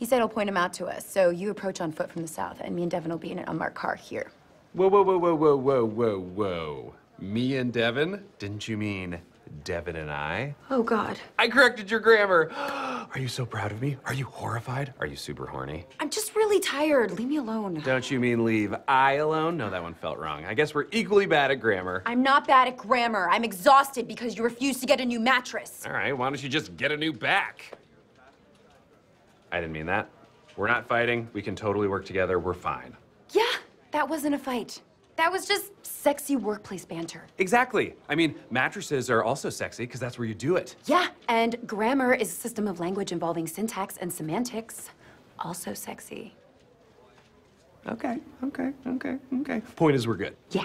He said he'll point him out to us, so you approach on foot from the south, and me and Devin will be in an unmarked car here. Whoa, whoa, whoa, whoa, whoa, whoa, whoa, whoa. Me and Devin? Didn't you mean Devin and I? Oh, God. I corrected your grammar. Are you so proud of me? Are you horrified? Are you super horny? I'm just really tired. Leave me alone. Don't you mean leave I alone? No, that one felt wrong. I guess we're equally bad at grammar. I'm not bad at grammar. I'm exhausted because you refuse to get a new mattress. All right, why don't you just get a new back? I didn't mean that. We're not fighting. We can totally work together. We're fine. Yeah, that wasn't a fight. That was just sexy workplace banter. Exactly. I mean, mattresses are also sexy because that's where you do it. Yeah, and grammar is a system of language involving syntax and semantics. Also sexy. Okay, okay, okay, okay. Point is, we're good. Yeah.